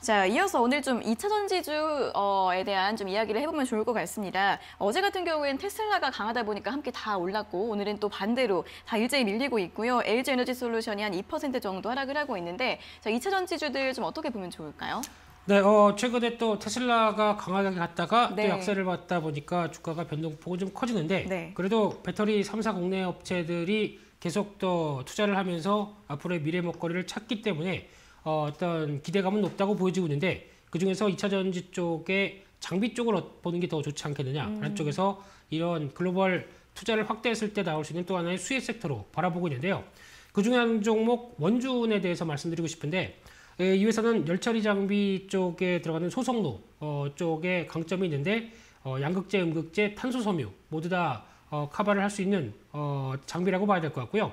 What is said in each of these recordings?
자, 이어서 오늘 좀 2차 전지주에 대한 좀 이야기를 해보면 좋을 것 같습니다. 어제 같은 경우에는 테슬라가 강하다 보니까 함께 다 올랐고 오늘은 또 반대로 다 일제히 밀리고 있고요. LG 에너지 솔루션이 한 2% 정도 하락을 하고 있는데 자, 2차 전지주들 좀 어떻게 보면 좋을까요? 네, 어, 최근에 또 테슬라가 강하게 갔다가 네. 또 약세를 받다 보니까 주가가 변동폭이 좀 커지는데 네. 그래도 배터리 3사 국내 업체들이 계속 더 투자를 하면서 앞으로의 미래 먹거리를 찾기 때문에 어, 어떤 기대감은 높다고 보여지고 있는데 그중에서 2차 전지 쪽에 장비 쪽을 어- 보는 게 더 좋지 않겠느냐 라는 쪽에서 이런 글로벌 투자를 확대했을 때 나올 수 있는 또 하나의 수혜 섹터로 바라보고 있는데요. 그중에 한 종목 원준에 대해서 말씀드리고 싶은데 예, 이 회사는 열처리 장비 쪽에 들어가는 소속로 어, 쪽에 강점이 있는데 어, 양극재, 음극재, 탄소 섬유 모두 다 어, 커버를 할 수 있는 어, 장비라고 봐야 될 것 같고요.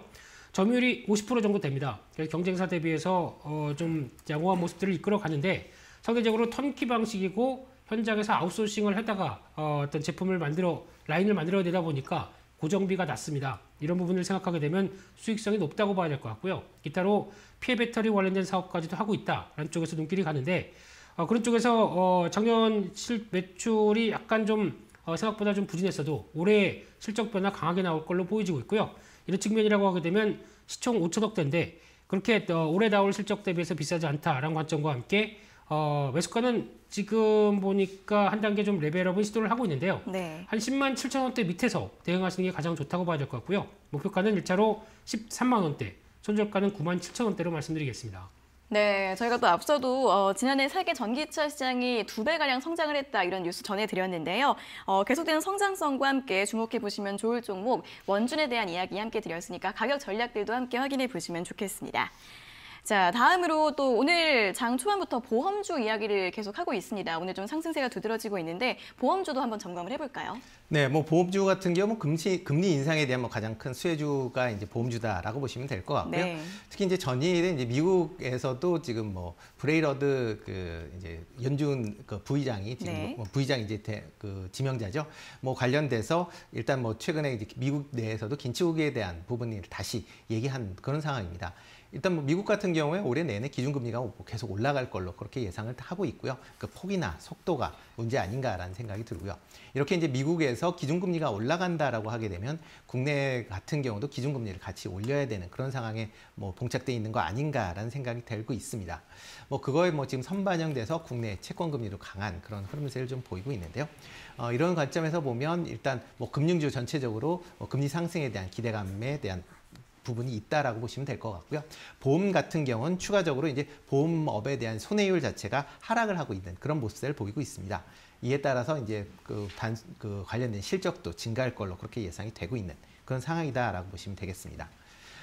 점유율이 50% 정도 됩니다. 경쟁사 대비해서 어, 좀 양호한 모습들을 이끌어 가는데 상대적으로 턴키 방식이고 현장에서 아웃소싱을 하다가 어, 어떤 제품을 만들어 라인을 만들어야 되다 보니까 고정비가 낮습니다. 이런 부분을 생각하게 되면 수익성이 높다고 봐야 될 것 같고요. 기타로 피해 배터리 관련된 사업까지도 하고 있다라는 쪽에서 눈길이 가는데 어, 그런 쪽에서 어, 작년 실 매출이 약간 좀 어, 생각보다 좀 부진했어도 올해 실적 변화 강하게 나올 걸로 보여지고 있고요. 이런 측면이라고 하게 되면 시총 5천억 대인데 그렇게 어, 올해 나올 실적 대비해서 비싸지 않다라는 관점과 함께 어, 매수가는 지금 보니까 한 단계 좀 레벨업을 시도를 하고 있는데요. 네. 한 10만 7천 원대 밑에서 대응하시는 게 가장 좋다고 봐야 될 것 같고요. 목표가는 1차로 13만 원대, 손절가는 9만 7천 원대로 말씀드리겠습니다. 네, 저희가 또 앞서도 어, 지난해 세계 전기차 시장이 두 배가량 성장을 했다 이런 뉴스 전해드렸는데요. 어, 계속되는 성장성과 함께 주목해 보시면 좋을 종목 원준에 대한 이야기 함께 드렸으니까 가격 전략들도 함께 확인해 보시면 좋겠습니다. 자, 다음으로 또 오늘 장 초반부터 보험주 이야기를 계속하고 있습니다. 오늘 좀 상승세가 두드러지고 있는데 보험주도 한번 점검을 해볼까요? 네, 뭐 보험주 같은 경우 금리 금리 인상에 대한 뭐 가장 큰 수혜주가 이제 보험주다라고 보시면 될 것 같고요. 네. 특히 이제 전일에 이제 미국에서도 지금 뭐 브레이러드 그 이제 연준 그 부의장이 지금 네. 뭐 부의장 이제 대, 그 지명자죠. 뭐 관련돼서 일단 뭐 최근에 이제 미국 내에서도 긴축에 대한 부분을 다시 얘기한 그런 상황입니다. 일단 뭐 미국 같은 경우에 올해 내내 기준금리가 계속 올라갈 걸로 그렇게 예상을 하고 있고요. 그 폭이나 속도가 문제 아닌가라는 생각이 들고요. 이렇게 이제 미국에서 기준금리가 올라간다라고 하게 되면 국내 같은 경우도 기준금리를 같이 올려야 되는 그런 상황에 뭐 봉착돼 있는 거 아닌가라는 생각이 들고 있습니다. 뭐 그거에 뭐 지금 선반영돼서 국내 채권금리도 강한 그런 흐름세를 좀 보이고 있는데요. 어, 이런 관점에서 보면 일단 뭐 금융주 전체적으로 뭐 금리 상승에 대한 기대감에 대한 부분이 있다라고 보시면 될 것 같고요. 보험 같은 경우는 추가적으로 이제 보험업에 대한 손해율 자체가 하락을 하고 있는 그런 모습을 보이고 있습니다. 이에 따라서 이제 그, 단, 그 관련된 실적도 증가할 걸로 그렇게 예상이 되고 있는 그런 상황이다라고 보시면 되겠습니다.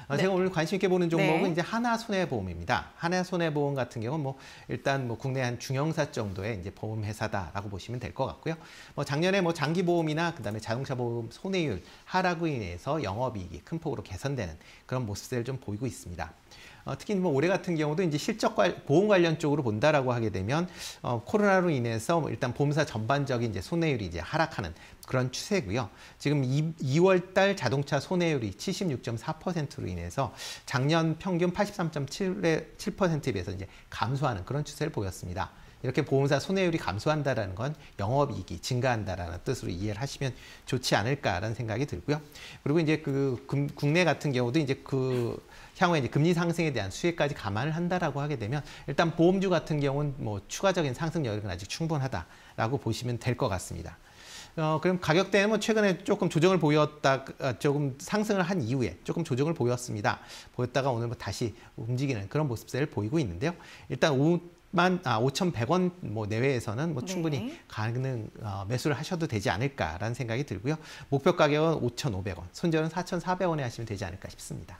어, 네. 제가 오늘 관심 있게 보는 종목은 네. 이제 하나 손해보험입니다. 하나 손해보험 같은 경우는 뭐 일단 뭐 국내 한 중형사 정도의 이제 보험 회사다라고 보시면 될 것 같고요. 뭐 작년에 뭐 장기 보험이나 그다음에 자동차 보험 손해율 하락으로 인해서 영업이익이 큰 폭으로 개선되는 그런 모습을 좀 보이고 있습니다. 어, 특히 뭐 올해 같은 경우도 이제 실적 관, 보험 관련 쪽으로 본다라고 하게 되면 어, 코로나로 인해서 뭐 일단 보험사 전반적인 이제 손해율이 이제 하락하는 그런 추세고요. 지금 2, 2월 달 자동차 손해율이 76.4%로 인해서 작년 평균 83.7%에 비해서 이제 감소하는 그런 추세를 보였습니다. 이렇게 보험사 손해율이 감소한다라는 건 영업이익이 증가한다라는 뜻으로 이해를 하시면 좋지 않을까라는 생각이 들고요. 그리고 이제 그 금- 국내 같은 경우도 이제 그 향후에 이제 금리 상승에 대한 수혜까지 감안을 한다라고 하게 되면 일단 보험주 같은 경우는 뭐 추가적인 상승 여력은 아직 충분하다라고 보시면 될 것 같습니다. 어, 그럼 가격대는 뭐 최근에 조금 조정을 보였다, 어, 조금 상승을 한 이후에 조금 조정을 보였습니다. 보였다가 오늘 뭐 다시 움직이는 그런 모습을 보이고 있는데요. 일단 5만, 아, 5,100원 뭐 내외에서는 뭐 네. 충분히 가능, 어, 매수를 하셔도 되지 않을까라는 생각이 들고요. 목표 가격은 5,500원, 손절은 4,400원에 하시면 되지 않을까 싶습니다.